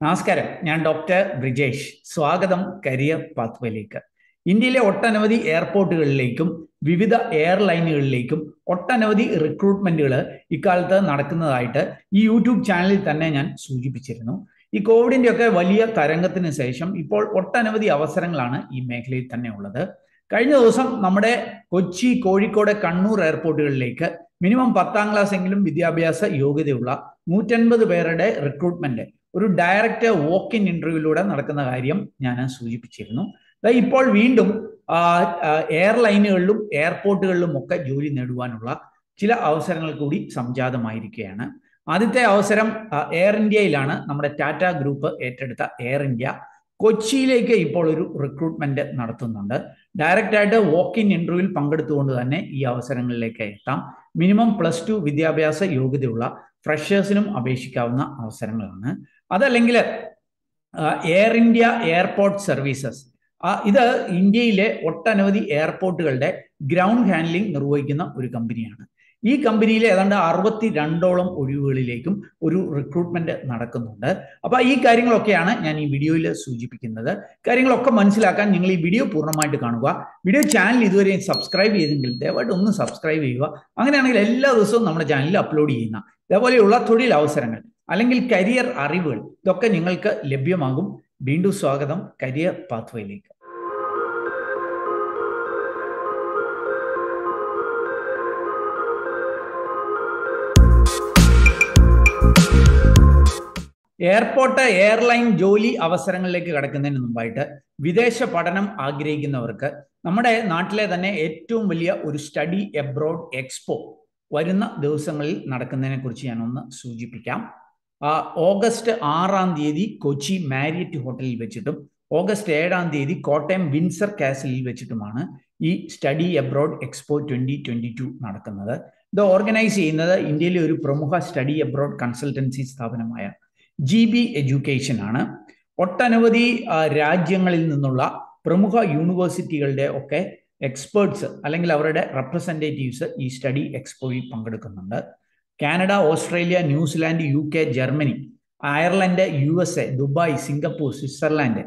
നമസ്കാരം. ഞാൻ ഡോക്ടർ ബ്രിജേഷ്. സ്വാഗതം കരിയർ പാത്വേയിലേക്ക്. ഇന്ത്യയിലെ ഒട്ടനവധി എയർപോർട്ടുകളിലേക്കും വിവിധ എയർലൈനുകളിലേക്കും ഒട്ടനവധി റിക്രൂട്ട്മെന്റുകൾ ഇക്കാലത്ത് നടക്കുന്നതായിട്ട് ഈ യൂട്യൂബ് ചാനലിൽ തന്നെ ഞാൻ സൂചിപ്പിച്ചിരുന്നു. ഈ കോവിഡിന്റെ ഒക്കെ വലിയ തരംഗത്തിന് ശേഷം ഇപ്പോൾ ഒട്ടനവധി അവസരങ്ങളാണ് ഈ മേഖലയിൽ തന്നെ ഉള്ളത്. കഴിഞ്ഞ ദിവസം നമ്മുടെ കൊച്ചി കോഴിക്കോട് കണ്ണൂർ എയർപോർട്ടുകളിലേക്ക് മിനിമം പത്താം ക്ലാസ് എങ്കിലും വിദ്യാഭ്യാസ യോഗ്യതയുള്ള നൂറ്റൻപത് പേരുടെ റിക്രൂട്ട്മെന്റ് ഒരു ഡയറക്റ്റ് വോക്ക് ഇൻ ഇന്റർവ്യൂയിലൂടെ നടക്കുന്ന കാര്യം ഞാൻ സൂചിപ്പിച്ചിരുന്നു. ഇപ്പോൾ വീണ്ടും എയർലൈനുകളിലും എയർപോർട്ടുകളിലും ഒക്കെ ജോലി നേടുവാനുള്ള ചില അവസരങ്ങൾ കൂടി സംജാതമായിരിക്കുകയാണ്. ആദ്യത്തെ അവസരം എയർ ഇന്ത്യയിലാണ് നമ്മുടെ ടാറ്റ ഗ്രൂപ്പ് ഏറ്റെടുത്ത എയർ ഇന്ത്യ കൊച്ചിയിലേക്ക് ഇപ്പോൾ ഒരു റിക്രൂട്ട്മെന്റ് നടത്തുന്നുണ്ട്. ഡയറക്റ്റ് ആയിട്ട് വോക്ക് ഇൻ ഇന്റർവ്യൂവിൽ പങ്കെടുത്തുകൊണ്ട് തന്നെ ഈ അവസരങ്ങളിലേക്ക് എത്താം. മിനിമം പ്ലസ് ടു വിദ്യാഭ്യാസ യോഗ്യതയുള്ള ഫ്രഷേഴ്സിനും അപേക്ഷിക്കാവുന്ന അവസരങ്ങളാണ്. അതല്ലെങ്കിൽ എയർ ഇന്ത്യ എയർപോർട്ട് സർവീസസ് ഇത് ഇന്ത്യയിലെ ഒട്ടനവധി എയർപോർട്ടുകളുടെ ഗ്രൗണ്ട് ഹാൻഡ്ലിംഗ് നിർവഹിക്കുന്ന ഒരു കമ്പനിയാണ്. ഈ കമ്പനിയിലെ ഏതാണ്ട് അറുപത്തി രണ്ടോളം ഒഴിവുകളിലേക്കും ഒരു റിക്രൂട്ട്മെന്റ് നടക്കുന്നുണ്ട്. അപ്പൊ ഈ കാര്യങ്ങളൊക്കെയാണ് ഞാൻ ഈ വീഡിയോയിൽ സൂചിപ്പിക്കുന്നത്. കാര്യങ്ങളൊക്കെ മനസ്സിലാക്കാൻ നിങ്ങൾ ഈ വീഡിയോ പൂർണമായിട്ട് കാണുക. വീഡിയോ ചാനൽ ഇതുവരെ സബ്സ്ക്രൈബ് ചെയ്തെങ്കിൽ ദയവായിട്ട് ഒന്ന് സബ്സ്ക്രൈബ് ചെയ്യുക. അങ്ങനെയാണെങ്കിൽ എല്ലാ ദിവസവും നമ്മുടെ ചാനലിൽ അപ്ലോഡ് ചെയ്യുന്ന ഇതേപോലെയുള്ള തൊഴിൽ അവസരങ്ങൾ അല്ലെങ്കിൽ കരിയർ അറിവുകൾ ഇതൊക്കെ നിങ്ങൾക്ക് ലഭ്യമാകും. വീണ്ടും സ്വാഗതം. കരിയർ പാത്വേയിലേക്ക് എയർപോർട്ട് എയർലൈൻ ജോലി അവസരങ്ങളിലേക്ക് കടക്കുന്നതിന് മുമ്പായിട്ട് വിദേശ പഠനം ആഗ്രഹിക്കുന്നവർക്ക് നമ്മുടെ നാട്ടിലെ തന്നെ ഏറ്റവും വലിയ ഒരു സ്റ്റഡി എബ്രോഡ് എക്സ്പോ വരുന്ന ദിവസങ്ങളിൽ നടക്കുന്നതിനെ കുറിച്ച് ഞാൻ ഒന്ന് സൂചിപ്പിക്കാം ഓഗസ്റ്റ് ആറാം തീയതി കൊച്ചി മാരിയറ്റ് ഹോട്ടലിൽ വെച്ചിട്ടും ഓഗസ്റ്റ് ഏഴാം തീയതി കോട്ടയം വിൻസർ കാസലിൽ വെച്ചിട്ടുമാണ് ഈ study abroad expo twenty twenty two നടക്കുന്നത്. ഇത് ഓർഗനൈസ് ചെയ്യുന്നത് ഇന്ത്യയിലെ ഒരു പ്രമുഖ സ്റ്റഡി അബ്രോഡ് കൺസൾട്ടൻസി സ്ഥാപനമായ ജി ബി എഡ്യൂക്കേഷൻ ആണ്. ഒട്ടനവധി രാജ്യങ്ങളിൽ നിന്നുള്ള പ്രമുഖ യൂണിവേഴ്സിറ്റികളുടെ ഒക്കെ എക്സ്പേർട്സ് അല്ലെങ്കിൽ അവരുടെ റെപ്രസെന്റേറ്റീവ്സ് ഈ സ്റ്റഡി എക്സ്പോയിൽ പങ്കെടുക്കുന്നുണ്ട്. Canada Australia New Zealand U K Germany Ireland U S A Dubai Singapore Switzerland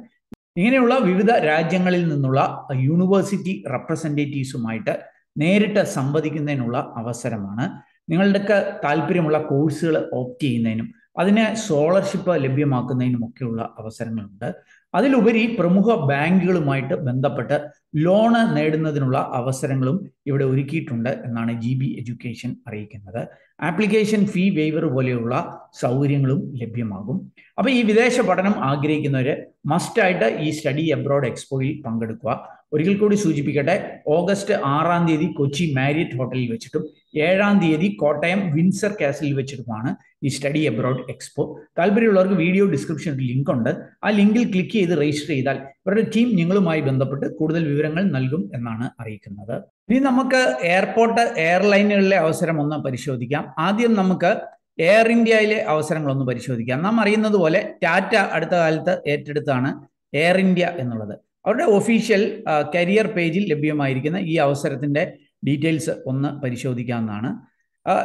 ഇങ്ങനെയുള്ള വിവിധ രാജ്യങ്ങളിൽ നിന്നുള്ള യൂണിവേഴ്സിറ്റി റെപ്രസെന്റേറ്റീവ്സുമായിട്ട് നേരിട്ട് സംവദിക്കുന്നതിനുള്ള അവസരമാണ്. നിങ്ങളുടെയൊക്കെ താല്പര്യമുള്ള കോഴ്സുകൾ ഓപ്റ്റ് ചെയ്യുന്നതിനും അതിന് സ്കോളർഷിപ്പ് ലഭ്യമാക്കുന്നതിനും ഒക്കെയുള്ള അവസരങ്ങളുണ്ട്. അതിലുപരി പ്രമുഖ ബാങ്കുകളുമായിട്ട് ബന്ധപ്പെട്ട് ലോണ് നേടുന്നതിനുള്ള അവസരങ്ങളും ഇവിടെ ഒരുക്കിയിട്ടുണ്ട് എന്നാണ് ജി ബി എഡ്യൂക്കേഷൻ അറിയിക്കുന്നത്. ആപ്ലിക്കേഷൻ ഫീ വേവർ പോലെയുള്ള സൗകര്യങ്ങളും ലഭ്യമാകും. അപ്പൊ ഈ വിദേശ പഠനം ആഗ്രഹിക്കുന്നവര് മസ്റ്റായിട്ട് ഈ സ്റ്റഡി എബ്രോഡ് എക്സ്പോയിൽ പങ്കെടുക്കുക. ഒരിക്കൽ കൂടി സൂചിപ്പിക്കട്ടെ ഓഗസ്റ്റ് ആറാം തീയതി കൊച്ചി മാരിയറ്റ് ഹോട്ടലിൽ വെച്ചിട്ടും ഏഴാം തീയതി കോട്ടയം വിൻസർ കാസിൽ വെച്ചിട്ടുമാണ് ഈ സ്റ്റഡി എബ്രോഡ് എക്സ്പോ താല്പര്യമുള്ളവർക്ക് വീഡിയോ ഡിസ്ക്രിപ്ഷനിൽ ലിങ്ക് ഉണ്ട്. ആ ലിങ്കിൽ ക്ലിക്ക് ചെയ്ത് രജിസ്റ്റർ ചെയ്താൽ ഇവരുടെ ടീം നിങ്ങളുമായി ബന്ധപ്പെട്ട് കൂടുതൽ വിവരങ്ങൾ നൽകും എന്നാണ് അറിയിക്കുന്നത്. ഇനി നമുക്ക് എയർപോർട്ട് എയർലൈനുകളിലെ അവസരം ഒന്ന് പരിശോധിക്കാം. ആദ്യം നമുക്ക് എയർ ഇന്ത്യയിലെ അവസരങ്ങളൊന്ന് പരിശോധിക്കാം. നാം അറിയുന്നത് പോലെ ടാറ്റ അടുത്ത കാലത്ത് ഏറ്റെടുത്താണ് എയർ ഇന്ത്യ എന്നുള്ളത്. അവരുടെ ഒഫീഷ്യൽ കരിയർ പേജിൽ ലഭ്യമായിരിക്കുന്ന ഈ അവസരത്തിന്റെ ഡീറ്റെയിൽസ് ഒന്ന് പരിശോധിക്കാവുന്നതാണ്.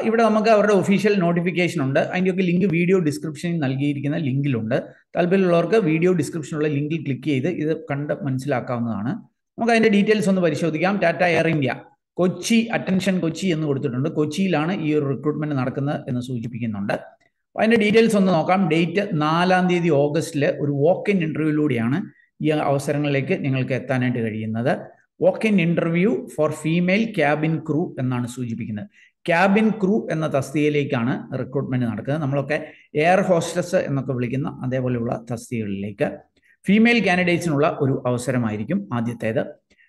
ഇവിടെ നമുക്ക് അവരുടെ ഒഫീഷ്യൽ നോട്ടിഫിക്കേഷൻ ഉണ്ട്. അതിന്റെയൊക്കെ ലിങ്ക് വീഡിയോ ഡിസ്ക്രിപ്ഷനിൽ നൽകിയിരിക്കുന്ന ലിങ്കിലുണ്ട് താല്പര്യമുള്ളവർക്ക് വീഡിയോ ഡിസ്ക്രിപ്ഷനുള്ള ലിങ്കിൽ ക്ലിക്ക് ചെയ്ത് ഇത് കണ്ട് മനസ്സിലാക്കാവുന്നതാണ്. നമുക്ക് അതിന്റെ ഡീറ്റെയിൽസ് ഒന്ന് പരിശോധിക്കാം. Tata air India Kochi attention Kochi എന്ന് കൊടുത്തിട്ടുണ്ട്. കൊച്ചിയിലാണ് ഈ ഒരു റിക്രൂട്ട്മെന്റ് നടക്കുന്നത് എന്ന് സൂചിപ്പിക്കുന്നുണ്ട്. അതിന്റെ ഡീറ്റെയിൽസ് ഒന്ന് നോക്കാം. ഡേറ്റ് നാലാം തീയതി ഓഗസ്റ്റിൽ ഒരു വോക്ക് ഇൻ ഇന്റർവ്യൂയിലൂടെയാണ് ഈ അവസരങ്ങളിലേക്ക് നിങ്ങൾക്ക് എത്താനായിട്ട് കഴിയുന്നത്. Walk in interview for female cabin crew എന്നാണ് സൂചിപ്പിക്കുന്നത്. ക്യാബിൻ ക്രൂ എന്ന തസ്തികയിലേക്കാണ് റിക്രൂട്ട്മെന്റ് നടക്കുന്നത്. നമ്മളൊക്കെ എയർ ഹോസ്റ്റസ് എന്നൊക്കെ വിളിക്കുന്ന അതേപോലെയുള്ള തസ്തികകളിലേക്ക്. ഫീമെയിൽ കാൻഡിഡേറ്റ്സിനുള്ള ഒരു അവസരമായിരിക്കും ആദ്യത്തേത്.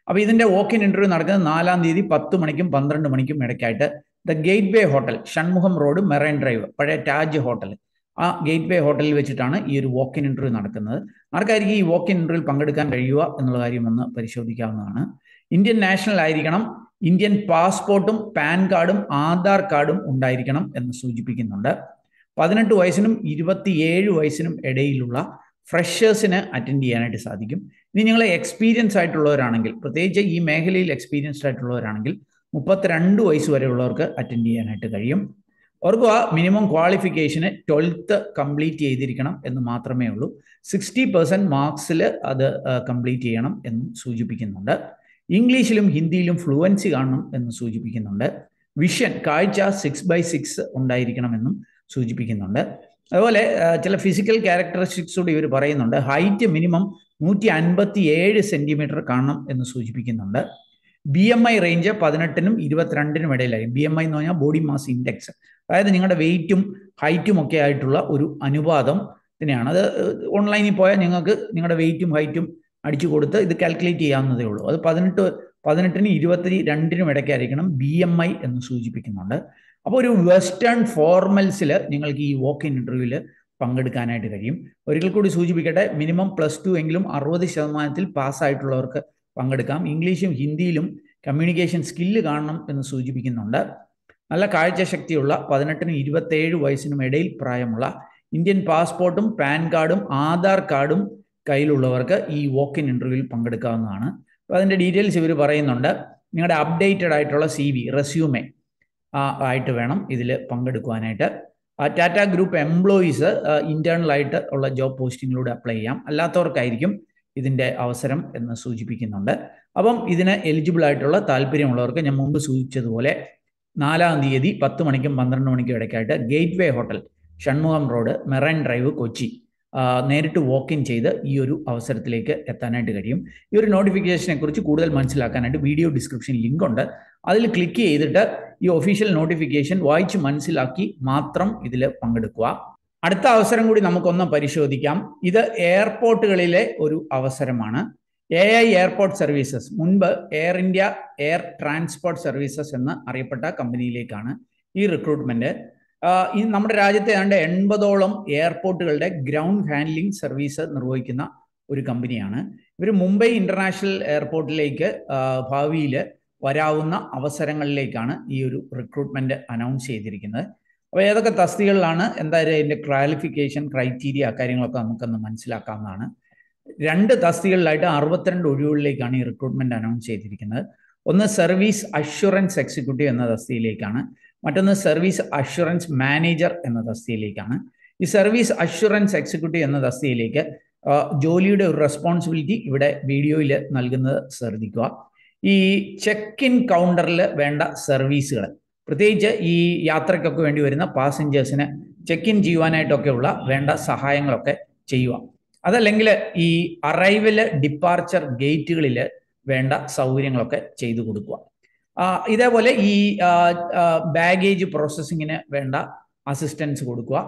അപ്പോൾ വോക്ക് ഇൻ ഇന്റർവ്യൂ നടക്കുന്നത് നാലാം തീയതി പത്ത് മണിക്കും പന്ത്രണ്ട് മണിക്കും ഇടയ്ക്കായിട്ട്. The gateway hotel Shanmugham road marine drive പഴയ ടാജ് ഹോട്ടൽ ആ ഗേറ്റ് വേ ഹോട്ടലിൽ വെച്ചിട്ടാണ് ഈ ഒരു വോക്ക് ഇൻ ഇന്റർവ്യൂ നടക്കുന്നത്. ആർക്കായിരിക്കും ഈ വോക്ക് ഇൻ ഇന്റർവ്യൂ പങ്കെടുക്കാൻ കഴിയുക എന്നുള്ള കാര്യം ഒന്ന് പരിശോധിക്കാവുന്നതാണ്. ഇന്ത്യൻ നാഷണൽ ആയിരിക്കണം. ഇന്ത്യൻ പാസ്പോർട്ടും പാൻ കാർഡും ആധാർ കാർഡും ഉണ്ടായിരിക്കണം എന്ന് സൂചിപ്പിക്കുന്നുണ്ട്. പതിനെട്ട് വയസ്സിനും ഇരുപത്തിയേഴ് വയസ്സിനും ഇടയിലുള്ള ഫ്രഷേഴ്സിന് അറ്റൻഡ് ചെയ്യാനായിട്ട് സാധിക്കും. ഇനി നിങ്ങൾ എക്സ്പീരിയൻസ് ആയിട്ടുള്ളവരാണെങ്കിൽ പ്രത്യേകിച്ച് ഈ മേഖലയിൽ എക്സ്പീരിയൻസ്ഡ് ആയിട്ടുള്ളവരാണെങ്കിൽ മുപ്പത്തിരണ്ട് വയസ്സ് വരെയുള്ളവർക്ക് അറ്റൻഡ് ചെയ്യാനായിട്ട് കഴിയും. ഓർക്കുക മിനിമം ക്വാളിഫിക്കേഷന് ട്വൽത്ത് കംപ്ലീറ്റ് ചെയ്തിരിക്കണം എന്ന് മാത്രമേ ഉള്ളൂ. സിക്സ്റ്റി പെർസെന്റ് മാർക്സിൽ അത് കംപ്ലീറ്റ് ചെയ്യണം എന്നും സൂചിപ്പിക്കുന്നുണ്ട്. ഇംഗ്ലീഷിലും ഹിന്ദിയിലും ഫ്ലുവൻസി കാണണം എന്ന് സൂചിപ്പിക്കുന്നുണ്ട്. വിഷൻ കാഴ്ച സിക്സ് ബൈ സിക്സ് ഉണ്ടായിരിക്കണമെന്നും സൂചിപ്പിക്കുന്നുണ്ട്. അതുപോലെ ചില ഫിസിക്കൽ ക്യാരക്ടറിസ്റ്റിക്സ് കൂടി ഇവർ പറയുന്നുണ്ട്. ഹൈറ്റ് മിനിമം നൂറ്റി അൻപത്തി ഏഴ് സെന്റിമീറ്റർ കാണണം എന്ന് സൂചിപ്പിക്കുന്നുണ്ട്. ബി എം ഐ റേഞ്ച് പതിനെട്ടിനും ഇരുപത്തിരണ്ടിനും ഇടയിലായി ബി എം ഐ എന്ന് പറഞ്ഞാൽ ബോഡി മാസ് ഇൻഡെക്സ് അതായത് നിങ്ങളുടെ വെയിറ്റും ഹൈറ്റും ഒക്കെ ആയിട്ടുള്ള ഒരു അനുപാതം തന്നെയാണ്. അത് ഓൺലൈനിൽ പോയാൽ നിങ്ങൾക്ക് നിങ്ങളുടെ വെയിറ്റും ഹൈറ്റും അടിച്ചു കൊടുത്ത് ഇത് കാൽക്കുലേറ്റ് ചെയ്യാവുന്നതേ ഉള്ളൂ. അത് പതിനെട്ട് പതിനെട്ടിന് ഇരുപത്തി രണ്ടിനും ഇടയ്ക്കായിരിക്കണം ബി എം ഐ എന്ന് സൂചിപ്പിക്കുന്നുണ്ട്. അപ്പോൾ ഒരു വെസ്റ്റേൺ ഫോർമൽസിൽ നിങ്ങൾക്ക് ഈ വോക്ക് ഇൻ ഇന്റർവ്യൂവിൽ പങ്കെടുക്കാനായിട്ട് കഴിയും. ഒരിക്കൽ കൂടി സൂചിപ്പിക്കട്ടെ മിനിമം പ്ലസ് ടു എങ്കിലും അറുപത് ശതമാനത്തിൽ പാസ്സായിട്ടുള്ളവർക്ക് പങ്കെടുക്കാം. ഇംഗ്ലീഷും ഹിന്ദിയിലും കമ്മ്യൂണിക്കേഷൻ സ്കില്ല് കാണണം എന്ന് സൂചിപ്പിക്കുന്നുണ്ട്. നല്ല കാഴ്ചശക്തിയുള്ള പതിനെട്ടിനും ഇരുപത്തേഴ് വയസ്സിനും ഇടയിൽ പ്രായമുള്ള ഇന്ത്യൻ പാസ്പോർട്ടും പാൻ കാർഡും ആധാർ കാർഡും കയ്യിലുള്ളവർക്ക് ഈ വോക്ക് ഇൻ ഇന്റർവ്യൂവിൽ പങ്കെടുക്കാവുന്നതാണ്. അപ്പോൾ അതിന്റെ ഡീറ്റെയിൽസ് ഇവർ പറയുന്നുണ്ട്. നിങ്ങളുടെ അപ്ഡേറ്റഡ് ആയിട്ടുള്ള സി വി റെസ്യൂമെ ആയിട്ട് വേണം ഇതിൽ പങ്കെടുക്കുവാനായിട്ട്. ടാറ്റ ഗ്രൂപ്പ് എംപ്ലോയീസ് ഇന്റേണൽ ആയിട്ട് ഉള്ള ജോബ് പോസ്റ്റിങ്ങിലൂടെ അപ്ലൈ ചെയ്യാം. അല്ലാത്തവർക്കായിരിക്കും ഇതിന്റെ അവസരം എന്ന് സൂചിപ്പിക്കുന്നുണ്ട്. അപ്പം ഇതിന് എലിജിബിൾ ആയിട്ടുള്ള താല്പര്യമുള്ളവർക്ക് ഞാൻ മുമ്പ് സൂചിപ്പിച്ചതുപോലെ നാലാം തീയതി പത്ത് മണിക്കും പന്ത്രണ്ട് മണിക്കും ഇടയ്ക്കായിട്ട് gateway hotel Shanmugham road marine drive Kochi. നേരിട്ട് വാക്ക് ഇൻ ചെയ്ത് ഈ ഒരു അവസരത്തിലേക്ക് എത്താനായിട്ട് കഴിയും. ഈ ഒരു നോട്ടിഫിക്കേഷനെ കുറിച്ച് കൂടുതൽ മനസ്സിലാക്കാനായിട്ട് വീഡിയോ ഡിസ്ക്രിപ്ഷൻ ലിങ്ക് ഉണ്ട്. അതിൽ ക്ലിക്ക് ചെയ്തിട്ട് ഈ ഒഫീഷ്യൽ നോട്ടിഫിക്കേഷൻ വായിച്ച് മനസ്സിലാക്കി മാത്രം ഇതിൽ പങ്കെടുക്കുക. അടുത്ത അവസരം കൂടി നമുക്കൊന്ന് പരിശോധിക്കാം. ഇത് എയർപോർട്ടുകളിലെ ഒരു അവസരമാണ്. എ ഐ എയർപോർട്ട് സർവീസസ് മുൻപ് air India air transport services എന്ന് അറിയപ്പെട്ട കമ്പനിയിലേക്കാണ് ഈ റിക്രൂട്ട്മെന്റ് ഈ നമ്മുടെ രാജ്യത്തെ ഏതാണ്ട് എൺപതോളം എയർപോർട്ടുകളുടെ ഗ്രൗണ്ട് ഹാൻഡ്ലിംഗ് സർവീസ് നിർവഹിക്കുന്ന ഒരു കമ്പനിയാണ്. ഇവർ മുംബൈ ഇന്റർനാഷണൽ എയർപോർട്ടിലേക്ക് ഭാവിയിൽ വരാവുന്ന അവസരങ്ങളിലേക്കാണ് ഈ ഒരു റിക്രൂട്ട്മെന്റ് അനൗൺസ് ചെയ്തിരിക്കുന്നത്. അപ്പോൾ ഏതൊക്കെ തസ്തികളിലാണ് എന്തായാലും അതിന്റെ ക്വാളിഫിക്കേഷൻ ക്രൈറ്റീരിയ കാര്യങ്ങളൊക്കെ നമുക്കൊന്ന് മനസ്സിലാക്കാവുന്നതാണ്. രണ്ട് തസ്തികളിലായിട്ട് അറുപത്തിരണ്ട് ഒഴിവുകളിലേക്കാണ് ഈ റിക്രൂട്ട്മെന്റ് അനൗൺസ് ചെയ്തിരിക്കുന്നത്. ഒന്ന് സർവീസ് അഷുറൻസ് എക്സിക്യൂട്ടീവ് എന്ന തസ്തിയിലേക്കാണ് മറ്റൊന്ന് സർവീസ് അഷുറൻസ് മാനേജർ എന്ന തസ്തിയിലേക്കാണ് ഈ സർവീസ് അഷുറൻസ് എക്സിക്യൂട്ടീവ് എന്ന തസ്തിയിലേക്ക് ജോലിയുടെ ഒരു റെസ്പോൺസിബിലിറ്റി ഇവിടെ വീഡിയോയിൽ നൽകുന്നത് ശ്രദ്ധിക്കുക. ഈ ചെക്ക് ഇൻ കൗണ്ടറിൽ വേണ്ട സർവീസുകൾ പ്രത്യേകിച്ച് ഈ യാത്രയ്ക്കൊക്കെ വേണ്ടി വരുന്ന പാസഞ്ചേഴ്സിന് ചെക്ക് ഇൻ ചെയ്യുവാനായിട്ടൊക്കെയുള്ള വേണ്ട സഹായങ്ങളൊക്കെ ചെയ്യുക. അതല്ലെങ്കിൽ ഈ അറൈവൽ ഡിപ്പാർച്ചർ ഗേറ്റുകളിൽ വേണ്ട സൗകര്യങ്ങളൊക്കെ ചെയ്തു കൊടുക്കുക. ഇതേപോലെ ഈ ബാഗേജ് പ്രോസസ്സിങ്ങിന് വേണ്ട അസിസ്റ്റൻസ് കൊടുക്കുക.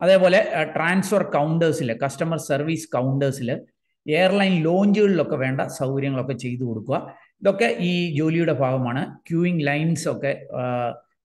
അതേപോലെ ട്രാൻസ്ഫർ കൗണ്ടേഴ്സിൽ കസ്റ്റമർ സർവീസ് കൗണ്ടേഴ്സിൽ എയർലൈൻ ലോഞ്ചുകളിലൊക്കെ വേണ്ട സൗകര്യങ്ങളൊക്കെ ചെയ്തു കൊടുക്കുക. ഇതൊക്കെ ഈ ജോലിയുടെ ഭാഗമാണ്. ക്യൂയിങ് ലൈൻസ് ഒക്കെ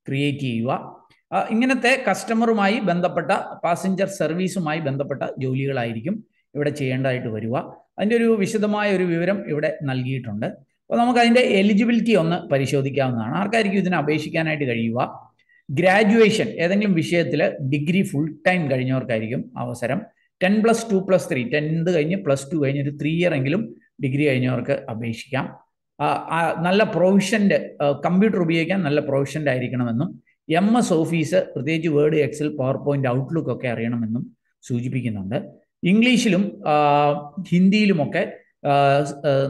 ക്രിയേറ്റ് ചെയ്യുക. ഇങ്ങനത്തെ കസ്റ്റമറുമായി ബന്ധപ്പെട്ട പാസഞ്ചർ സർവീസുമായി ബന്ധപ്പെട്ട ജോലികളായിരിക്കും ഇവിടെ ചെയ്യേണ്ടതായിട്ട് വരിക. അതിന്റെ ഒരു വിശദമായ ഒരു വിവരം ഇവിടെ നൽകിയിട്ടുണ്ട്. അപ്പോൾ നമുക്ക് അതിന്റെ എലിജിബിലിറ്റി ഒന്ന് പരിശോധിക്കാവുന്നതാണ്. ആർക്കായിരിക്കും ഇതിനെ അപേക്ഷിക്കാനായിട്ട് കഴിയുക? ഗ്രാജുവേഷൻ ഏതെങ്കിലും വിഷയത്തിൽ ഡിഗ്രി ഫുൾ ടൈം കഴിഞ്ഞവർക്കായിരിക്കും അവസരം. Ten plus two plus three tenth കഴിഞ്ഞ് പ്ലസ് ടു കഴിഞ്ഞ് ഒരു ത്രീ ഇയർ എങ്കിലും ഡിഗ്രി കഴിഞ്ഞവർക്ക് അപേക്ഷിക്കാം. നല്ല പ്രൊവിഷൻഡ് കമ്പ്യൂട്ടർ ഉപയോഗിക്കാൻ നല്ല പ്രൊവിഷൻഡ് ആയിരിക്കണമെന്നും എം എസ് ഓഫീസ് പ്രത്യേകിച്ച് word excel power point outlook ഒക്കെ അറിയണമെന്നും സൂചിപ്പിക്കുന്നുണ്ട്. ഇംഗ്ലീഷിലും ഹിന്ദിയിലുമൊക്കെ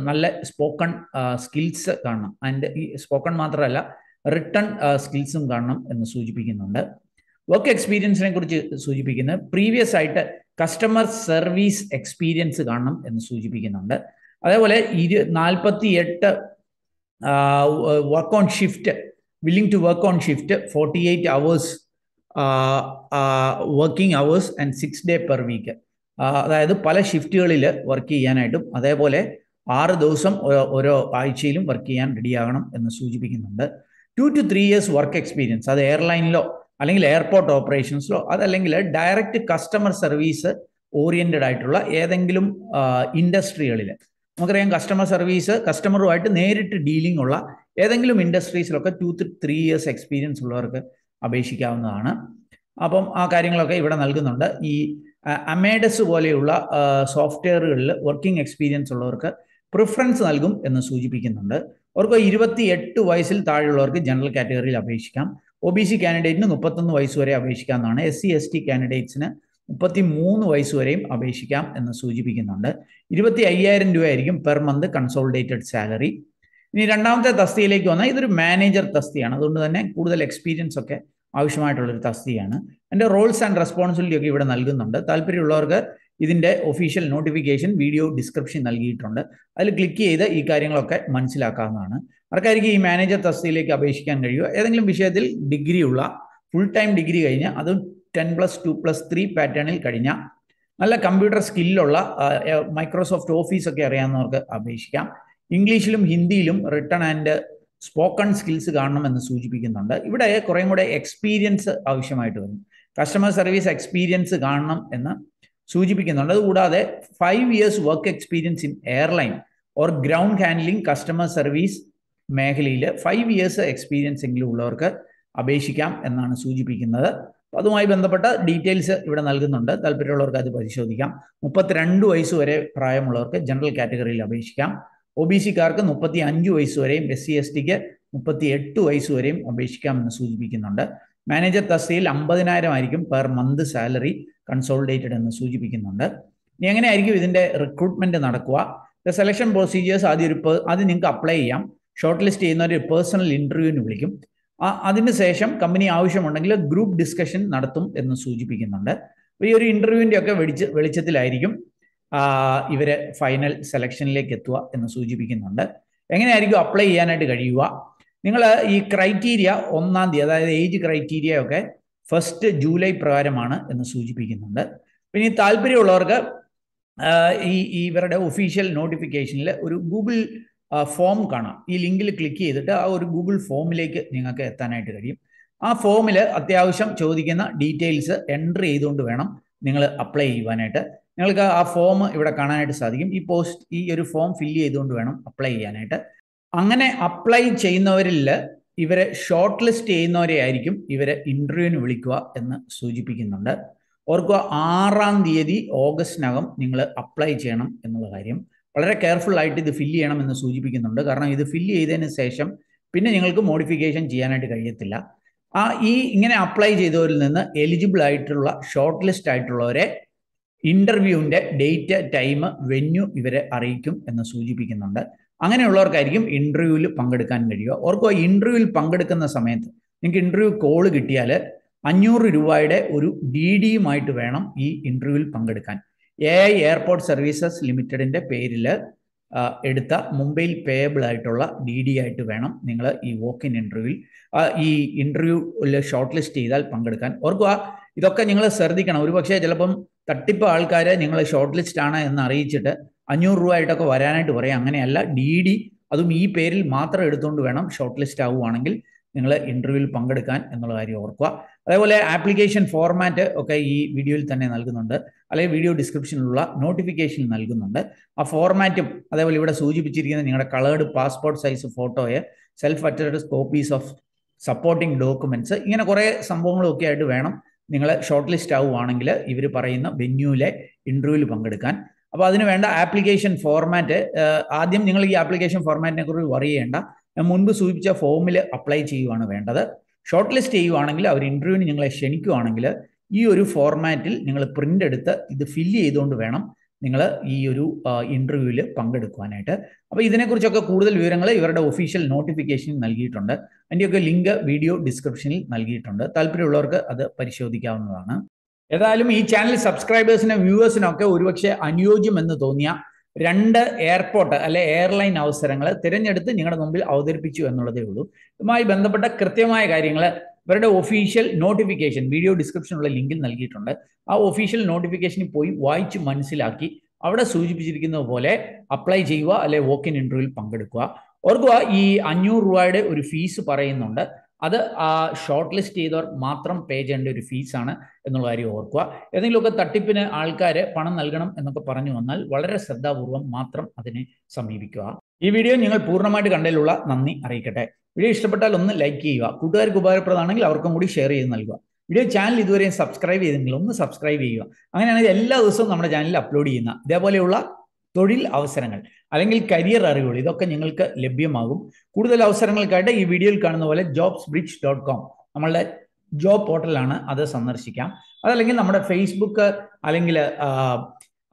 നല്ല സ്പോക്കൺ സ്കിൽസ് കാണണം. ആൻഡ് ഈ സ്പോക്കൺ മാത്രമല്ല റിട്ടേൺ സ്കിൽസും കാണണം എന്ന് സൂചിപ്പിക്കുന്നുണ്ട്. വർക്ക് എക്സ്പീരിയൻസിനെ കുറിച്ച് സൂചിപ്പിക്കുന്നത് പ്രീവിയസ് ആയിട്ട് കസ്റ്റമർ സർവീസ് എക്സ്പീരിയൻസ് കാണണം എന്ന് സൂചിപ്പിക്കുന്നുണ്ട്. അതേപോലെ ഇരു നാൽപ്പത്തി എട്ട് work on shift willing to work on shift forty eight hours working hours and six day per week അതായത് പല ഷിഫ്റ്റുകളിൽ വർക്ക് ചെയ്യാനായിട്ടും അതേപോലെ ആറ് ദിവസം ഓരോ ആഴ്ചയിലും വർക്ക് ചെയ്യാൻ റെഡിയാകണം എന്ന് സൂചിപ്പിക്കുന്നുണ്ട്. Two to three years work experience അത് എയർലൈനിലോ അല്ലെങ്കിൽ എയർപോർട്ട് ഓപ്പറേഷൻസിലോ അതല്ലെങ്കിൽ ഡയറക്റ്റ് കസ്റ്റമർ സർവീസ് ഓറിയന്റഡ് ആയിട്ടുള്ള ഏതെങ്കിലും ഇൻഡസ്ട്രികളിൽ നമുക്കറിയാം കസ്റ്റമർ സർവീസ് കസ്റ്റമറുമായിട്ട് നേരിട്ട് ഡീലിംഗ് ഉള്ള ഏതെങ്കിലും ഇൻഡസ്ട്രീസിലൊക്കെ ടു ത്രീ ഇയേഴ്സ് എക്സ്പീരിയൻസ് ഉള്ളവർക്ക് അപേക്ഷിക്കാവുന്നതാണ്. അപ്പം ആ കാര്യങ്ങളൊക്കെ ഇവിടെ നൽകുന്നുണ്ട്. ഈ അമേഡസ് പോലെയുള്ള സോഫ്റ്റ്വെയറുകളിൽ വർക്കിംഗ് എക്സ്പീരിയൻസ് ഉള്ളവർക്ക് പ്രിഫറൻസ് നൽകും എന്ന് സൂചിപ്പിക്കുന്നുണ്ട്. അവർക്ക് ഇരുപത്തി എട്ട് വയസ്സിൽ താഴെയുള്ളവർക്ക് ജനറൽ കാറ്റഗറിയിൽ അപേക്ഷിക്കാം. ഒ ബി സി കാൻഡിഡേറ്റിന് മുപ്പത്തൊന്ന് വയസ്സ് വരെ അപേക്ഷിക്കാവുന്നതാണ്. എസ് സി എസ് ടി കാൻഡിഡേറ്റ്സിന് മുപ്പത്തി മൂന്ന് വയസ്സ് വരെയും അപേക്ഷിക്കാം എന്ന് സൂചിപ്പിക്കുന്നുണ്ട്. ഇരുപത്തി അയ്യായിരം രൂപയായിരിക്കും പെർ മന്ത് കൺസോൾഡേറ്റഡ് സാലറി ഇനി രണ്ടാമത്തെ തസ്തിയിലേക്ക് വന്നാൽ ഇതൊരു മാനേജർ തസ്തിയാണ് അതുകൊണ്ട് തന്നെ കൂടുതൽ എക്സ്പീരിയൻസ് ഒക്കെ ആവശ്യമായിട്ടുള്ളൊരു തസ്തിയാണ് എന്റെ റോൾസ് ആൻഡ് റെസ്പോൺസിബിലിറ്റി ഒക്കെ ഇവിടെ നൽകുന്നുണ്ട്. താല്പര്യമുള്ളവർക്ക് ഇതിന്റെ ഒഫീഷ്യൽ നോട്ടിഫിക്കേഷൻ വീഡിയോ ഡിസ്ക്രിപ്ഷൻ നൽകിയിട്ടുണ്ട്. അതിൽ ക്ലിക്ക് ചെയ്ത് ഈ കാര്യങ്ങളൊക്കെ മനസ്സിലാക്കാവുന്നതാണ്. ആർക്കായിരിക്കും ഈ മാനേജർ തസ്തിയിലേക്ക് അപേക്ഷിക്കാൻ കഴിയുക? ഏതെങ്കിലും വിഷയത്തിൽ ഡിഗ്രി ഉള്ള ഫുൾ ടൈം ഡിഗ്രി കഴിഞ്ഞ് അതും ten plus two plus three പാറ്റേണിൽ കഴിഞ്ഞ നല്ല കമ്പ്യൂട്ടർ സ്കില്ലുള്ള മൈക്രോസോഫ്റ്റ് ഓഫീസ് ഒക്കെ അറിയാവുന്നവർക്ക് അപേക്ഷിക്കാം. ഇംഗ്ലീഷിലും ഹിന്ദിയിലും റിട്ടൺ ആൻഡ് സ്പോക്കൺ സ്കിൽസ് കാണണമെന്ന് സൂചിപ്പിക്കുന്നുണ്ട്. ഇവിടെ കുറേം കൂടെ എക്സ്പീരിയൻസ് ആവശ്യമായിട്ട് വരും. കസ്റ്റമർ സർവീസ് എക്സ്പീരിയൻസ് കാണണം എന്ന് സൂചിപ്പിക്കുന്നുണ്ട്. അതുകൂടാതെ five years work experience in airline or ground handling customer service മേഖലയിൽ ഫൈവ് ഇയേഴ്സ് എക്സ്പീരിയൻസ് എങ്കിലും ഉള്ളവർക്ക് അപേക്ഷിക്കാം എന്നാണ് സൂചിപ്പിക്കുന്നത്. അതുമായി ബന്ധപ്പെട്ട ഡീറ്റെയിൽസ് ഇവിടെ നൽകുന്നുണ്ട്. താല്പര്യമുള്ളവർക്ക് അത് പരിശോധിക്കാം. മുപ്പത്തിരണ്ട് വയസ്സ് വരെ പ്രായമുള്ളവർക്ക് ജനറൽ കാറ്റഗറിയിൽ അപേക്ഷിക്കാം. ഒ ബി സിക്കാർക്ക് മുപ്പത്തി അഞ്ച് വയസ്സ് വരെയും എസ് സി എസ് ടിക്ക് മുപ്പത്തി എട്ട് വയസ്സ് വരെയും അപേക്ഷിക്കാം എന്ന് സൂചിപ്പിക്കുന്നുണ്ട്. മാനേജർ തസ്തിയിൽ അമ്പതിനായിരം ആയിരിക്കും പെർ മന്ത് സാലറി കൺസോൾഡേറ്റഡ് എന്ന് സൂചിപ്പിക്കുന്നുണ്ട്. ഇനി എങ്ങനെയായിരിക്കും ഇതിന്റെ റിക്രൂട്ട്മെന്റ് നടക്കുക? സെലക്ഷൻ പ്രൊസീജിയേഴ്സ് ആദ്യം ഒരു ആദ്യം നിങ്ങൾക്ക് അപ്ലൈ ചെയ്യാം. ഷോർട്ട് ലിസ്റ്റ് ചെയ്യുന്ന ഒരു പേഴ്സണൽ ഇന്റർവ്യൂവിന് വിളിക്കും. അതിന് ശേഷം കമ്പനി ആവശ്യമുണ്ടെങ്കിൽ ഗ്രൂപ്പ് ഡിസ്കഷൻ നടത്തും എന്ന് സൂചിപ്പിക്കുന്നുണ്ട്. ഈ ഒരു ഇന്റർവ്യൂവിന്റെ ഒക്കെ വെളിച്ച വെളിച്ചത്തിലായിരിക്കും ഇവരെ ഫൈനൽ സെലക്ഷനിലേക്ക് എത്തുക എന്ന് സൂചിപ്പിക്കുന്നുണ്ട്. എങ്ങനെയായിരിക്കും അപ്ലൈ ചെയ്യാനായിട്ട് കഴിയുക? നിങ്ങൾ ഈ ക്രൈറ്റീരിയ ഒന്നാം തീയതി അതായത് ഏജ് ക്രൈറ്റീരിയ ഒക്കെ ഫസ്റ്റ് ജൂലൈ പ്രകാരമാണ് എന്ന് സൂചിപ്പിക്കുന്നുണ്ട്. പിന്നെ താല്പര്യമുള്ളവർക്ക് ഈ ഇവരുടെ ഒഫീഷ്യൽ നോട്ടിഫിക്കേഷനിൽ ഒരു ഗൂഗിൾ ഫോം കാണാം. ഈ ലിങ്കിൽ ക്ലിക്ക് ചെയ്തിട്ട് ആ ഒരു ഗൂഗിൾ ഫോമിലേക്ക് നിങ്ങൾക്ക് എത്താനായിട്ട് കഴിയും. ആ ഫോമിൽ അത്യാവശ്യം ചോദിക്കുന്ന ഡീറ്റെയിൽസ് എൻട്രി ചെയ്തുകൊണ്ട് വേണം നിങ്ങൾ അപ്ലൈ ചെയ്യുവാനായിട്ട്. നിങ്ങൾക്ക് ആ ഫോം ഇവിടെ കാണാനായിട്ട് സാധിക്കും. ഈ പോസ്റ്റ് ഈ ഒരു ഫോം ഫില്ല് ചെയ്തുകൊണ്ട് വേണം അപ്ലൈ ചെയ്യാനായിട്ട്. അങ്ങനെ അപ്ലൈ ചെയ്യുന്നവരിൽ ഇവരെ ഷോർട്ട് ലിസ്റ്റ് ചെയ്യുന്നവരെ ആയിരിക്കും ഇവരെ ഇന്റർവ്യൂവിന് വിളിക്കുക എന്ന് സൂചിപ്പിക്കുന്നുണ്ട്. ഓർക്കുക ആറാം തീയതി ഓഗസ്റ്റിനകം നിങ്ങൾ അപ്ലൈ ചെയ്യണം എന്നുള്ള കാര്യം. വളരെ കെയർഫുൾ ആയിട്ട് ഇത് ഫില്ല് ചെയ്യണം എന്ന് സൂചിപ്പിക്കുന്നുണ്ട്. കാരണം ഇത് ഫില്ല് ചെയ്തതിന് ശേഷം പിന്നെ നിങ്ങൾക്ക് മോഡിഫിക്കേഷൻ ചെയ്യാനായിട്ട് കഴിയത്തില്ല. ആ ഈ ഇങ്ങനെ അപ്ലൈ ചെയ്തവരിൽ നിന്ന് എലിജിബിൾ ആയിട്ടുള്ള ഷോർട്ട് ലിസ്റ്റ് ആയിട്ടുള്ളവരെ ഇന്റർവ്യൂവിന്റെ ഡേറ്റ് ടൈം വെന്യൂ ഇവരെ അറിയിക്കും എന്ന് സൂചിപ്പിക്കുന്നുണ്ട്. അങ്ങനെയുള്ളവർക്കായിരിക്കും ഇന്റർവ്യൂവിൽ പങ്കെടുക്കാൻ കഴിയുക. ഓർക്കുക ഇന്റർവ്യൂവിൽ പങ്കെടുക്കുന്ന സമയത്ത് നിങ്ങൾക്ക് ഇന്റർവ്യൂ കോൾ കിട്ടിയാൽ അഞ്ഞൂറ് രൂപയുടെ ഒരു ഡി ഡിയുമായിട്ട് വേണം ഈ ഇന്റർവ്യൂവിൽ പങ്കെടുക്കാൻ. എ ഐ എയർപോർട്ട് സർവീസസ് ലിമിറ്റഡിന്റെ പേരിൽ എടുത്ത മുംബൈയിൽ പേയബിൾ ആയിട്ടുള്ള ഡി ഡി ആയിട്ട് വേണം നിങ്ങൾ ഈ വോക്ക് ഇൻ ഇന്റർവ്യൂവിൽ ഈ ഇന്റർവ്യൂവിൽ ഷോർട്ട് ലിസ്റ്റ് ചെയ്താൽ പങ്കെടുക്കാൻ. ഓർക്കുക ഇതൊക്കെ നിങ്ങൾ ശ്രദ്ധിക്കണം. ഒരുപക്ഷെ ചിലപ്പം തട്ടിപ്പ് ആൾക്കാരെ നിങ്ങൾ ഷോർട്ട് ലിസ്റ്റ് ആണ് എന്ന് അറിയിച്ചിട്ട് അഞ്ഞൂറ് രൂപ ആയിട്ടൊക്കെ വരാനായിട്ട് പറയാം. അങ്ങനെയല്ല ഡി ഡി അതും ഈ പേരിൽ മാത്രം എടുത്തുകൊണ്ട് വേണം ഷോർട്ട് ലിസ്റ്റ് ആവുകയാണെങ്കിൽ നിങ്ങൾ ഇന്റർവ്യൂവിൽ പങ്കെടുക്കാൻ എന്നുള്ള കാര്യം ഓർക്കുക. അതേപോലെ ആപ്ലിക്കേഷൻ ഫോർമാറ്റ് ഒക്കെ ഈ വീഡിയോയിൽ തന്നെ നൽകുന്നുണ്ട്. അല്ലെങ്കിൽ വീഡിയോ ഡിസ്ക്രിപ്ഷനിലുള്ള നോട്ടിഫിക്കേഷൻ നൽകുന്നുണ്ട്. ആ ഫോർമാറ്റും അതേപോലെ ഇവിടെ സൂചിപ്പിച്ചിരിക്കുന്ന നിങ്ങളുടെ coloured passport size ഫോട്ടോയെ self attested copies of supporting documents ഇങ്ങനെ കുറേ സംഭവങ്ങളൊക്കെ ആയിട്ട് വേണം നിങ്ങൾ ഷോർട്ട് ലിസ്റ്റ് ആവുകയാണെങ്കിൽ ഇവർ പറയുന്ന വെന്യൂവിലെ ഇന്റർവ്യൂവിൽ പങ്കെടുക്കാൻ. അപ്പോൾ അതിന് വേണ്ട ആപ്ലിക്കേഷൻ ഫോർമാറ്റ് ആദ്യം നിങ്ങൾ ഈ ആപ്ലിക്കേഷൻ ഫോർമാറ്റിനെ കുറിച്ച് വറി ചെയ്യേണ്ട. ഞാൻ മുൻപ് സൂചിപ്പിച്ച ഫോമിൽ അപ്ലൈ ചെയ്യുവാണ് വേണ്ടത്. ഷോർട്ട് ലിസ്റ്റ് ചെയ്യുവാണെങ്കിൽ അവർ ഇന്റർവ്യൂവിന് നിങ്ങളെ ക്ഷണിക്കുവാണെങ്കിൽ ഈ ഒരു ഫോർമാറ്റിൽ നിങ്ങൾ പ്രിന്റ് എടുത്ത് ഇത് ഫില്ല് ചെയ്തുകൊണ്ട് വേണം നിങ്ങൾ ഈ ഒരു ഇന്റർവ്യൂവിൽ പങ്കെടുക്കുവാനായിട്ട്. അപ്പോൾ ഇതിനെക്കുറിച്ചൊക്കെ കൂടുതൽ വിവരങ്ങൾ ഇവരുടെ ഒഫീഷ്യൽ നോട്ടിഫിക്കേഷൻ നൽകിയിട്ടുണ്ട്. അതിന്റെയൊക്കെ ലിങ്ക് വീഡിയോ ഡിസ്ക്രിപ്ഷനിൽ നൽകിയിട്ടുണ്ട്. താല്പര്യമുള്ളവർക്ക് അത് പരിശോധിക്കാവുന്നതാണ്. ഏതായാലും ഈ ചാനൽ സബ്സ്ക്രൈബേഴ്സിനും വ്യൂവേഴ്സിനും ഒക്കെ ഒരുപക്ഷെ അനുയോജ്യമെന്ന് തോന്നിയ രണ്ട് എയർപോർട്ട് അല്ലെ എയർലൈൻ അവസരങ്ങൾ തിരഞ്ഞെടുത്ത് നിങ്ങളുടെ മുമ്പിൽ അവതരിപ്പിച്ചു എന്നുള്ളതേ ഉള്ളൂ. ഇതുമായി ബന്ധപ്പെട്ട കൃത്യമായ കാര്യങ്ങൾ ഇവരുടെ ഒഫീഷ്യൽ നോട്ടിഫിക്കേഷൻ വീഡിയോ ഡിസ്ക്രിപ്ഷനുള്ള ലിങ്കിൽ നൽകിയിട്ടുണ്ട്. ആ ഒഫീഷ്യൽ നോട്ടിഫിക്കേഷനിൽ പോയി വായിച്ച് മനസ്സിലാക്കി അവിടെ സൂചിപ്പിച്ചിരിക്കുന്നത് പോലെ അപ്ലൈ ചെയ്യുക അല്ലെ വോക്ക് ഇൻ ഇന്റർവ്യൂവിൽ പങ്കെടുക്കുക. ഓർക്കുക ഈ അഞ്ഞൂറ് രൂപയുടെ ഒരു ഫീസ് പറയുന്നുണ്ട്. അത് ആ ഷോർട്ട് ലിസ്റ്റ് ചെയ്തവർ മാത്രം പേ ചെയ്യേണ്ട ഒരു ഫീസാണ് എന്നുള്ള കാര്യം ഓർക്കുക. ഏതെങ്കിലുമൊക്കെ തട്ടിപ്പിന് ആൾക്കാർ പണം നൽകണം എന്നൊക്കെ പറഞ്ഞു വന്നാൽ വളരെ ശ്രദ്ധാപൂർവം മാത്രം അതിനെ സമീപിക്കുക. ഈ വീഡിയോ നിങ്ങൾ പൂർണമായിട്ട് കണ്ടതിലുള്ള നന്ദി അറിയിക്കട്ടെ. വീഡിയോ ഇഷ്ടപ്പെട്ടാൽ ഒന്ന് ലൈക്ക് ചെയ്യുക. കൂട്ടുകാർക്ക് ഉപകാരപ്രദമാണെങ്കിൽ അവർക്കും കൂടി ഷെയർ ചെയ്ത് നൽകുക. വീഡിയോ ചാനൽ ഇതുവരെയും സബ്സ്ക്രൈബ് ചെയ്തെങ്കിൽ ഒന്ന് സബ്സ്ക്രൈബ് ചെയ്യുക. അങ്ങനെയാണെങ്കിൽ എല്ലാ ദിവസവും നമ്മുടെ ചാനലിൽ അപ്ലോഡ് ചെയ്യുന്ന ഇതേപോലെയുള്ള തൊഴിൽ അവസരങ്ങൾ. അല്ലെങ്കിൽ കരിയർ അറിവുകൾ ഇതൊക്കെ നിങ്ങൾക്ക് ലഭ്യമാകും. കൂടുതൽ അവസരങ്ങൾക്കായിട്ട് ഈ വീഡിയോയിൽ കാണുന്ന പോലെ ജോബ്സ് ബ്രിഡ്ജ് ഡോട്ട് കോം നമ്മളുടെ ജോബ് പോർട്ടലാണ് അത് സന്ദർശിക്കാം. അതല്ലെങ്കിൽ നമ്മുടെ ഫേസ്ബുക്ക് അല്ലെങ്കിൽ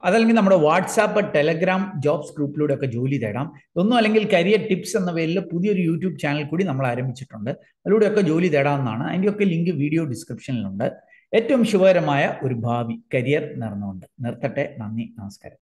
അതല്ലെങ്കിൽ നമ്മുടെ വാട്സാപ്പ് ടെലഗ്രാം ജോബ്സ് ഗ്രൂപ്പിലൂടെ ഒക്കെ ജോലി തേടാം. ഇതൊന്നും അല്ലെങ്കിൽ കരിയർ ടിപ്സ് എന്ന പേരിൽ പുതിയൊരു യൂട്യൂബ് ചാനൽ കൂടി നമ്മൾ ആരംഭിച്ചിട്ടുണ്ട്. അതിലൂടെയൊക്കെ ജോലി തേടാവുന്നതാണ്. അതിന്റെയൊക്കെ ലിങ്ക് വീഡിയോ ഡിസ്ക്രിപ്ഷനിലുണ്ട് ഏറ്റവും ശുഭകരമായ ഒരു ഭാവി കരിയർ നേർന്നുകൊണ്ട്. നിർത്തട്ടെ. നന്ദി. നമസ്കാരം.